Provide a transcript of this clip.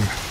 Yeah.